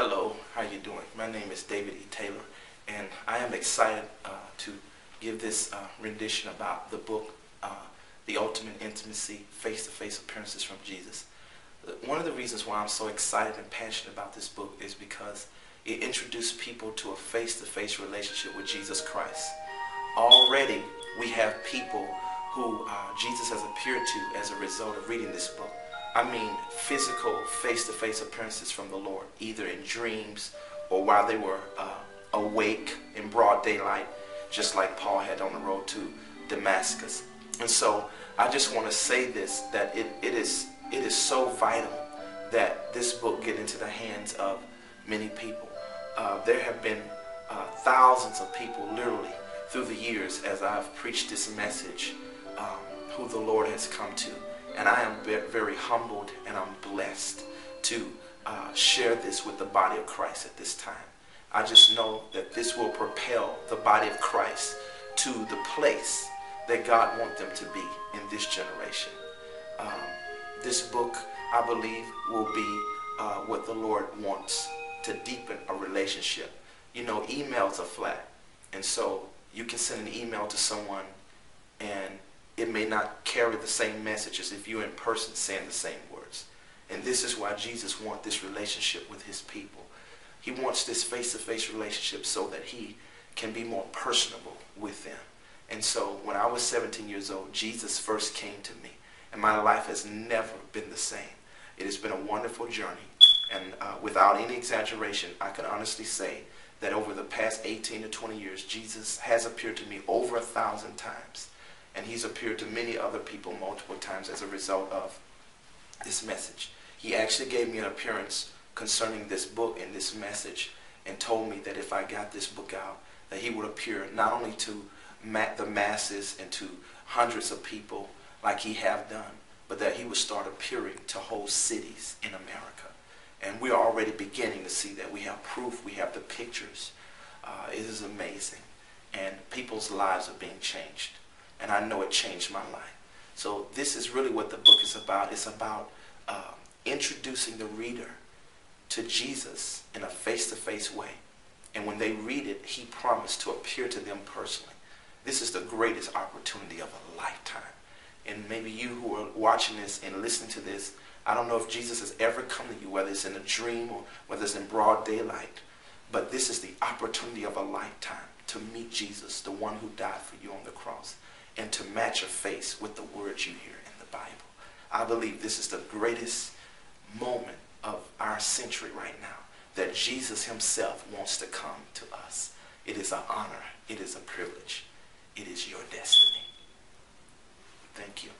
Hello, how you doing? My name is David E. Taylor, and I am excited uh, to give this uh, rendition about the book, uh, The Ultimate Intimacy, Face-to-Face Appearances from Jesus. One of the reasons why I'm so excited and passionate about this book is because it introduced people to a face-to-face relationship with Jesus Christ. Already, we have people who uh, Jesus has appeared to as a result of reading this book. I mean physical face-to-face appearances from the Lord, either in dreams or while they were uh, awake in broad daylight, just like Paul had on the road to Damascus. And so I just want to say this, that it, it, is, it is so vital that this book get into the hands of many people. Uh, there have been uh, thousands of people literally through the years as I've preached this message um, who the Lord has come to. And I am very humbled and I'm blessed to uh, share this with the body of Christ at this time. I just know that this will propel the body of Christ to the place that God wants them to be in this generation. Um, this book, I believe, will be uh, what the Lord wants to deepen a relationship. You know, emails are flat. And so you can send an email to someone and it may not carry the same message as if you're in person saying the same words. And this is why Jesus wants this relationship with his people. He wants this face-to-face relationship so that he can be more personable with them. And so when I was 17 years old, Jesus first came to me. And my life has never been the same. It has been a wonderful journey. And uh, without any exaggeration, I can honestly say that over the past 18 to 20 years, Jesus has appeared to me over a thousand times. And he's appeared to many other people multiple times as a result of this message. He actually gave me an appearance concerning this book and this message and told me that if I got this book out, that he would appear not only to the masses and to hundreds of people like he have done, but that he would start appearing to whole cities in America. And we're already beginning to see that. We have proof. We have the pictures. Uh, it is amazing. And people's lives are being changed and I know it changed my life. So this is really what the book is about. It's about uh, introducing the reader to Jesus in a face-to-face way. And when they read it, he promised to appear to them personally. This is the greatest opportunity of a lifetime. And maybe you who are watching this and listening to this, I don't know if Jesus has ever come to you, whether it's in a dream or whether it's in broad daylight. But this is the opportunity of a lifetime to meet Jesus, the one who died for you on the cross and to match your face with the words you hear in the Bible. I believe this is the greatest moment of our century right now that Jesus himself wants to come to us. It is an honor. It is a privilege. It is your destiny. Thank you.